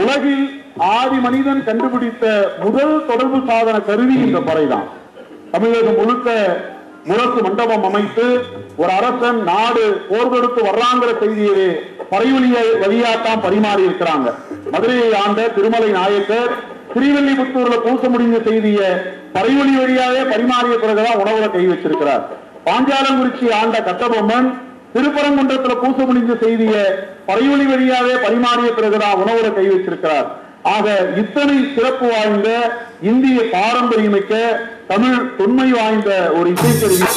உலகில் ஆதி மனிதன் கண்டுபிடித்த முதல் தொடர்பு சாதன கருவி இந்த பறைதான். தமிழகம் முழுக்க முரசு மண்டபம் அமைத்து ஒரு அரசன் நாடு போர் கொடுத்து வர்றாங்கிற செய்தியை பறைவழியை வழியாத்தான் பரிமாறி இருக்கிறாங்க. மதுரையை ஆண்ட திருமலை நாயக்கர் திருவல்லிபுத்தூர்ல பூச முடிந்த செய்திய பறைவழி வழியாவே பரிமாறிய பிறகுதான் உணவுல கை வச்சிருக்கிறார். பாஞ்சாலங்குறிச்சி ஆண்ட கட்டபொம்மன் திருப்பரங்குன்றத்துல பூச முடிஞ்ச செய்தியை பறையொலி வழியாவே பரிமாறிய பிறகுதான் உணவுல கை வச்சிருக்கிறார் ஆக இத்தனை சிறப்பு வாய்ந்த இந்திய பாரம்பரியமிக்க தமிழ் தொன்மை வாய்ந்த ஒரு இசைக்கருவி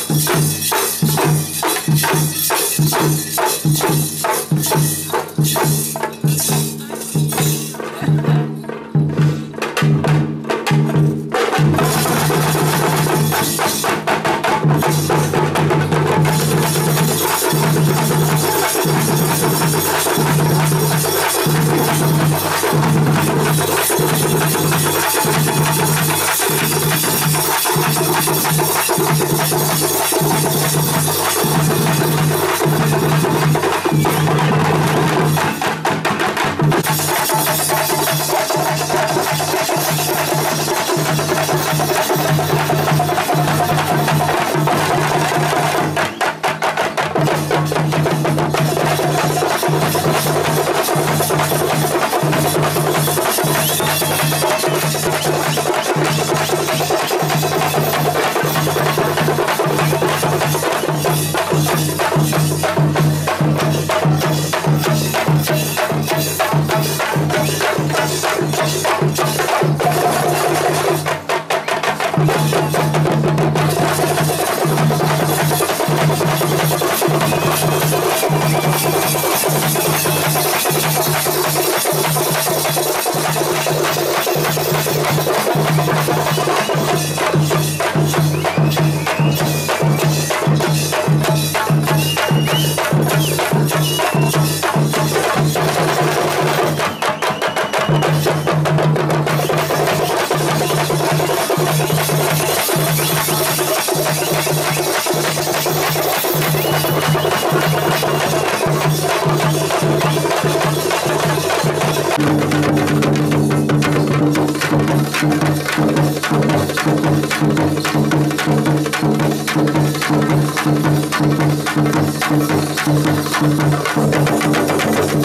Thank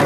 you.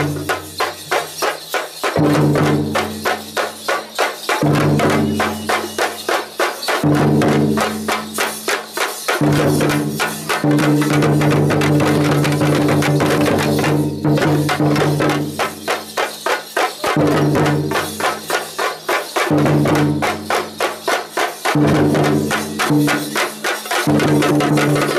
Thank you.